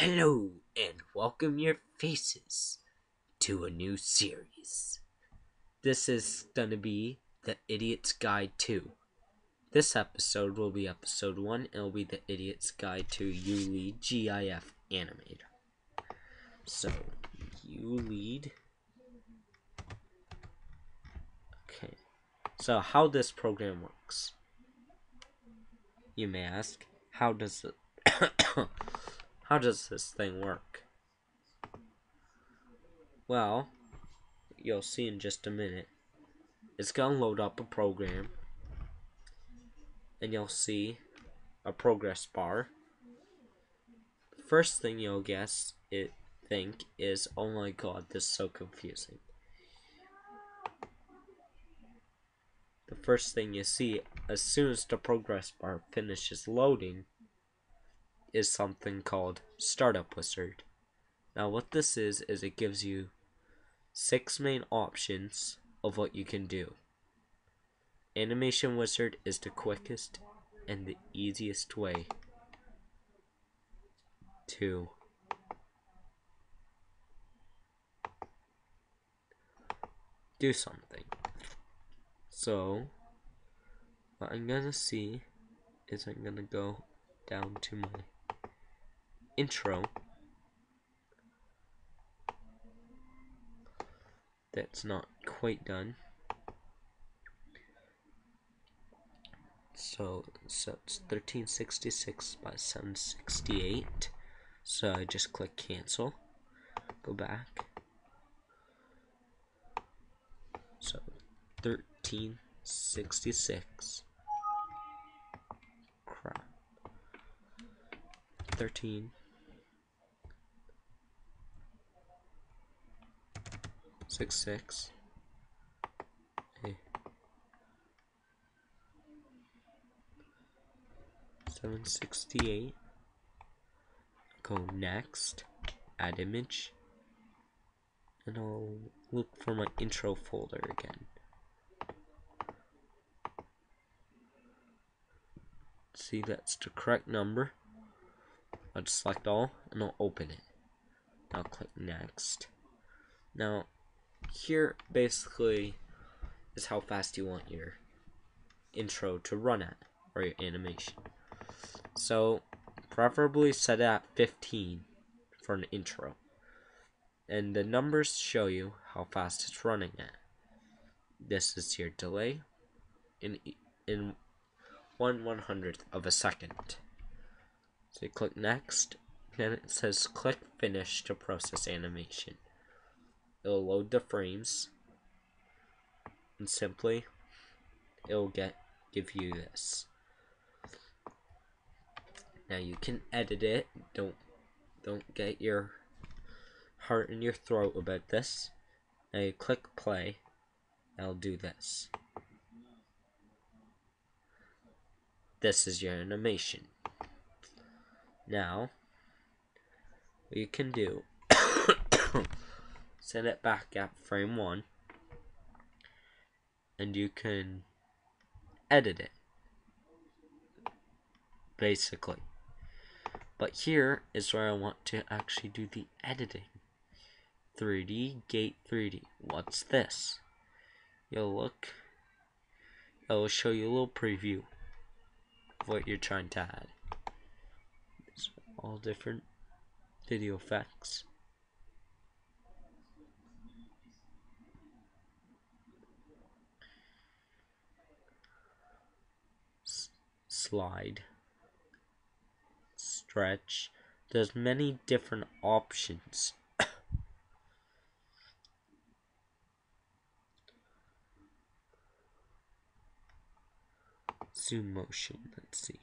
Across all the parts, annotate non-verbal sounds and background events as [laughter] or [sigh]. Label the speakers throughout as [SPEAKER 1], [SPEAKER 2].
[SPEAKER 1] Hello, and welcome your faces to a new series. This is to be The Idiot's Guide to. This episode will be episode 1, it'll be The Idiot's Guide to ULEAD GIF Animator. So, ULEAD. Okay, so how this program works. You may ask, how does it. [coughs] [coughs] How does this thing work? Well, you'll see in just a minute. It's gonna load up a program, and you'll see a progress bar. First thing you'll guess it think is, oh my god, this is so confusing. The first thing you see as soon as the progress bar finishes loading is something called Startup Wizard. Now, what this is, is it gives you six main options of what you can do. Animation Wizard is the quickest and the easiest way to do something. So, what I'm gonna see is I'm gonna go down to my intro that's not quite done. So, so it's 1366 by 768. So I just click cancel, go back. So 1366. Crap. 13 six six. Okay. Seven sixty eight. Go next. Add image. And I'll look for my intro folder again. See that's the correct number. I'll just select all and I'll open it. I'll click next. Now here basically is how fast you want your intro to run at or your animation. So preferably set at 15 for an intro. And the numbers show you how fast it's running at. This is your delay in in one one hundredth of a second. So you click next, then it says click finish to process animation it'll load the frames and simply it'll get give you this. Now you can edit it. Don't don't get your heart in your throat about this. Now you click play. I'll do this. This is your animation. Now what you can do [coughs] [coughs] set it back at frame 1 and you can edit it basically. But here is where I want to actually do the editing. 3D gate 3D what's this? You'll look I will show you a little preview of what you're trying to add. All different video effects slide, stretch. There's many different options. [coughs] Zoom motion, let's see.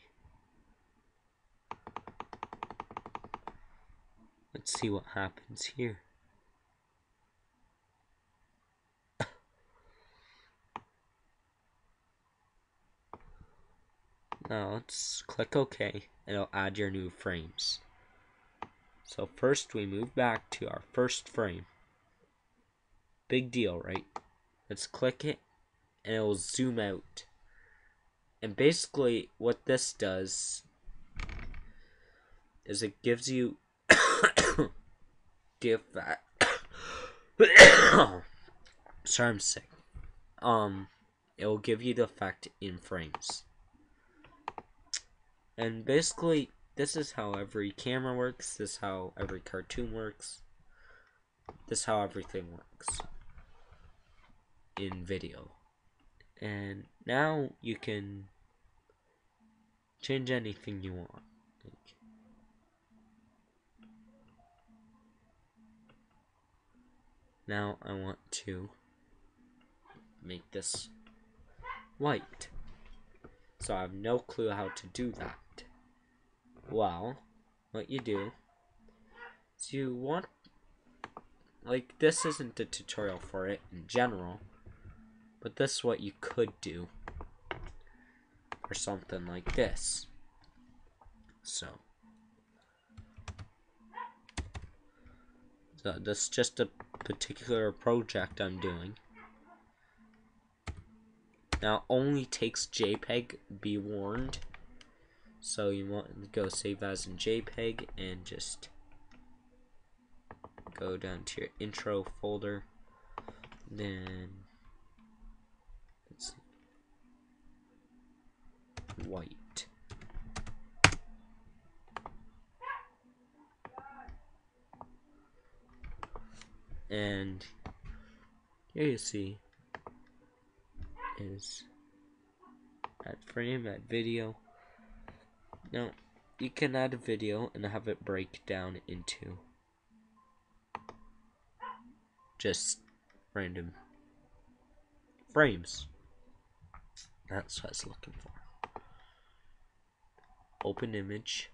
[SPEAKER 1] Let's see what happens here. Now let's click OK and it'll add your new frames. So first we move back to our first frame. Big deal, right? Let's click it and it will zoom out. And basically what this does is it gives you [coughs] the effect. [coughs] Sorry, I'm sick. Um, it will give you the effect in frames. And basically, this is how every camera works. This is how every cartoon works. This is how everything works in video. And now you can change anything you want. Now I want to make this white. So I have no clue how to do that. Well, what you do is you want, like, this isn't a tutorial for it in general, but this is what you could do for something like this. So, so this is just a particular project I'm doing. Now only takes JPEG, be warned. So you want to go save as in JPEG and just go down to your intro folder. Then. White. And here you see is add frame, add video. Now, you can add a video and have it break down into just random frames. That's what I was looking for. Open image.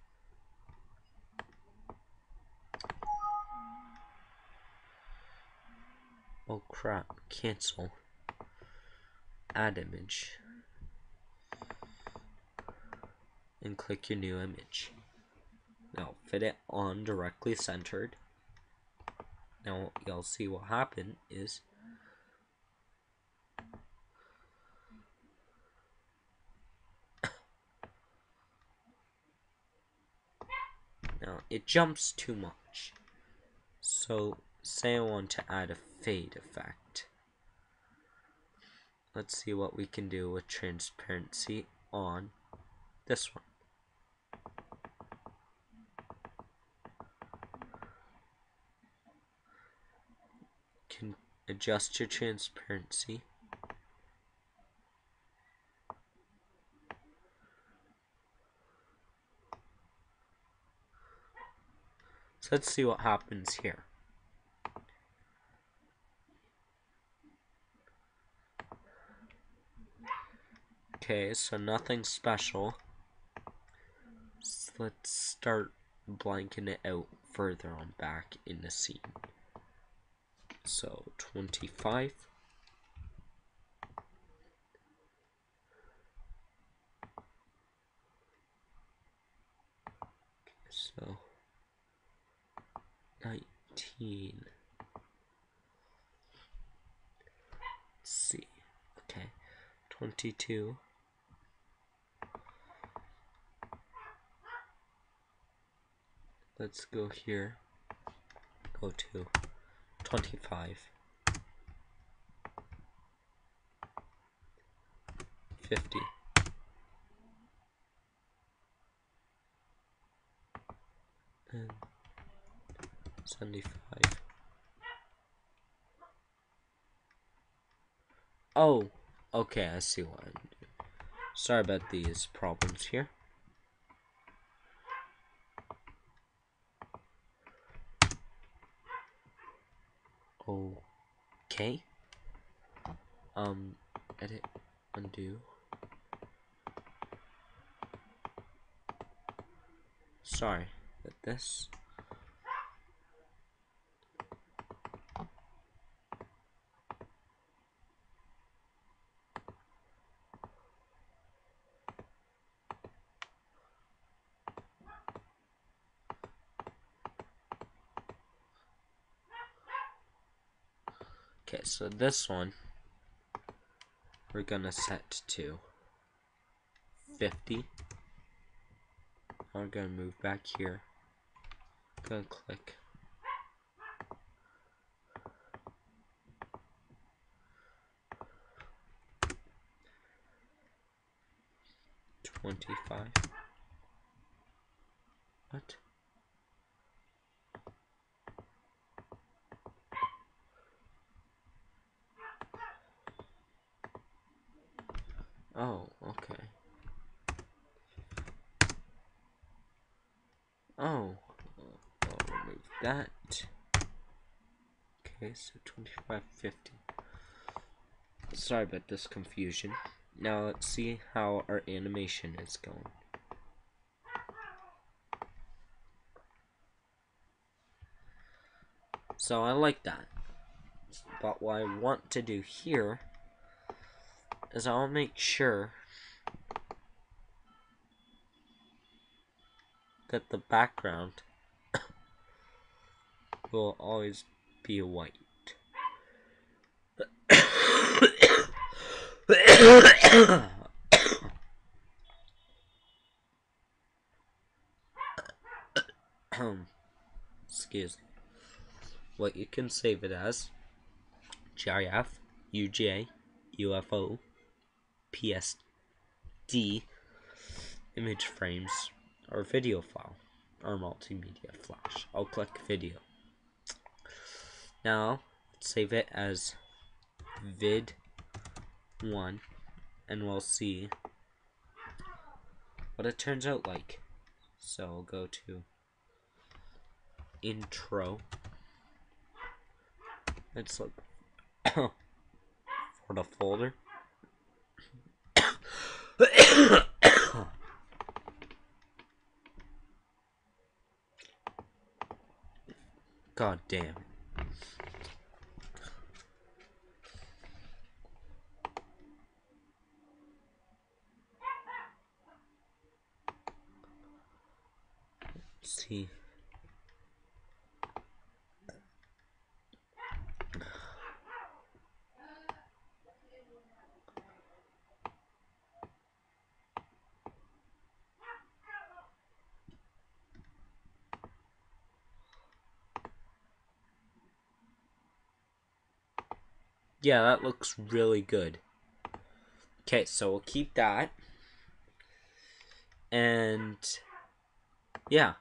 [SPEAKER 1] Oh crap, cancel add image and click your new image. Now fit it on directly centered. Now you'll see what happened is [coughs] Now it jumps too much. So say I want to add a fade effect. Let's see what we can do with transparency on this one. Can adjust your transparency. So let's see what happens here. Okay, so nothing special. So let's start blanking it out further on back in the scene. So 25. So 19. Let's see. Okay. 22. Let's go here. Go to 25 50 and 75 oh okay I see I'm sorry about these problems here Okay. Um, edit, undo. Sorry, but this. Okay, so this one, we're gonna set to 50. I'm gonna move back here. I'm gonna click. Twenty-five. What? So 2550. Sorry about this confusion. Now let's see how our animation is going. So I like that. But what I want to do here is I'll make sure that the background [coughs] will always be white. [coughs] Excuse me. What you can save it as GIF, UJ, UFO, PSD, image frames, or video file, or multimedia flash. I'll click video. Now, save it as vid1, and we'll see what it turns out like. So I'll go to intro. Let's look [coughs] for the folder. [coughs] God damn see. Yeah, that looks really good. Okay, so we'll keep that. And yeah.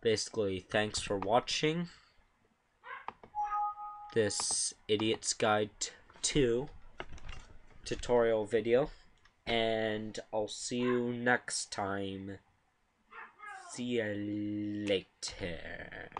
[SPEAKER 1] Basically, thanks for watching this Idiot's Guide 2 tutorial video. And I'll see you next time. See you later.